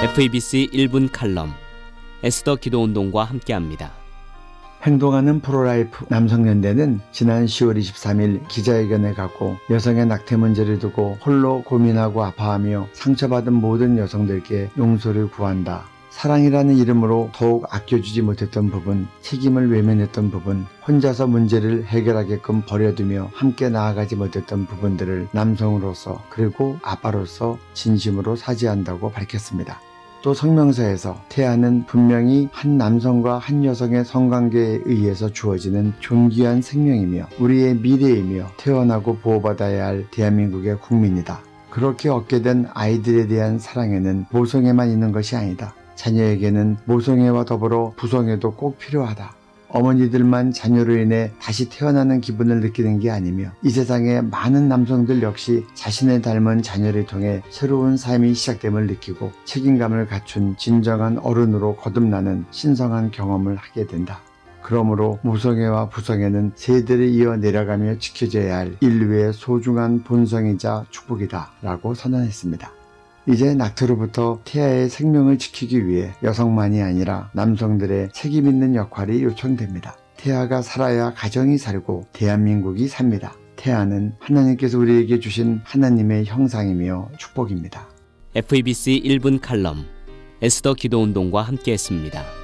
FEBC 1분 칼럼 에스더 기도운동과 함께합니다. 행동하는 프로라이프 남성연대는 지난 10월 23일 기자회견을 갖고 여성의 낙태 문제를 두고 홀로 고민하고 아파하며 상처받은 모든 여성들께 용서를 구한다. 사랑이라는 이름으로 더욱 아껴주지 못했던 부분, 책임을 외면했던 부분, 혼자서 문제를 해결하게끔 버려두며 함께 나아가지 못했던 부분들을 남성으로서 그리고 아빠로서 진심으로 사죄한다고 밝혔습니다. 또 성명서에서 태아는 분명히 한 남성과 한 여성의 성관계에 의해서 주어지는 존귀한 생명이며 우리의 미래이며 태어나고 보호받아야 할 대한민국의 국민이다. 그렇게 얻게 된 아이들에 대한 사랑에는 모성애만 있는 것이 아니다. 자녀에게는 모성애와 더불어 부성애도 꼭 필요하다. 어머니들만 자녀로 인해 다시 태어나는 기분을 느끼는 게 아니며 이 세상의 많은 남성들 역시 자신을 닮은 자녀를 통해 새로운 삶이 시작됨을 느끼고 책임감을 갖춘 진정한 어른으로 거듭나는 신성한 경험을 하게 된다. 그러므로 무성애와 부성애는 세대를 이어 내려가며 지켜져야 할 인류의 소중한 본성이자 축복이다 라고 선언했습니다. 이제 낙태로부터 태아의 생명을 지키기 위해 여성만이 아니라 남성들의 책임 있는 역할이 요청됩니다. 태아가 살아야 가정이 살고 대한민국이 삽니다. 태아는 하나님께서 우리에게 주신 하나님의 형상이며 축복입니다. FEBC 1분 칼럼 에스더 기도운동과 함께했습니다.